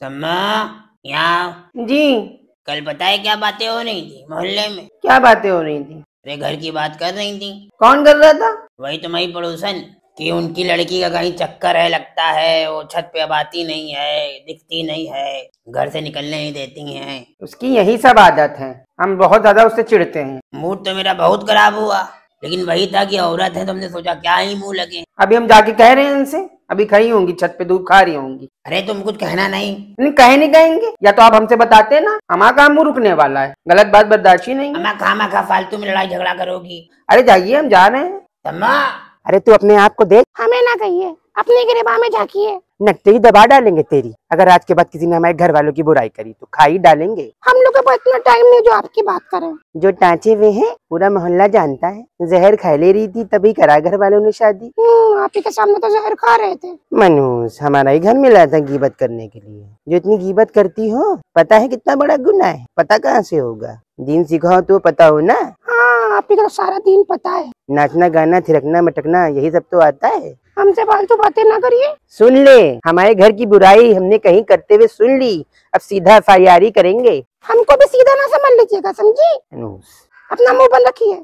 सम्मा यहाँ। जी। कल पता है क्या बातें हो रही थी मोहल्ले में? क्या बातें हो रही थी? अरे घर की बात कर रही थी। कौन कर रहा था? वही तुम्हारी पड़ोसन कि उनकी लड़की का कहीं चक्कर है लगता है वो छत पे अब आती नहीं है दिखती नहीं है घर से निकलने नहीं देती है। उसकी यही सब आदत है। हम बहुत ज़्यादा उससे चिढ़ते हैं। मूड तो मेरा बहुत खराब हुआ लेकिन वही था कि औरत है तो हमने सोचा क्या ही मुँह लगे। अभी हम जाके कह रहे हैं उनसे अभी खड़ी होंगी छत पे दूध खा रही होंगी। अरे तुम कुछ कहना नहीं। नहीं कहे नहीं कहेंगे? या तो आप हमसे बताते ना हमारा काम मुँह रुकने वाला है। गलत बात बर्दाश्त ही नहीं हमारा खामा खा फालतू में लड़ाई झगड़ा करोगी। अरे जाइए हम जा रहे हैं। अरे तू अपने आप को देख। हमें ना कहिए। अपने गिरेबा में झांकिए। नकते ही दबा डालेंगे तेरी। अगर आज के बाद किसी ने हमारे घर वालों की बुराई करी तो खाई डालेंगे। हम लोग के पास इतना टाइम नहीं जो आपकी बात करें। जो टांचे हुए हैं पूरा मोहल्ला जानता है। जहर खा ले रही थी तभी करा घर वालों ने शादी। हम्म, आप ही के सामने तो जहर खा रहे थे। मनोज हमारा ही घर मिला था गीबत करने के लिए। जो इतनी गीबत करती हो पता है कितना बड़ा गुना है? पता कहाँ से होगा? दिन सिखाओ तो पता हो ना? आप ही का तो सारा दिन पता है। नाचना गाना थिरकना मटकना यही सब तो आता है। हमसे फालतू बातें ना करिए। सुन ले हमारे घर की बुराई हमने कहीं करते हुए सुन ली अब सीधा एफ़ करेंगे। हमको भी सीधा ना समझ लीजिएगा समझी? अपना मुँह बंद रखिए।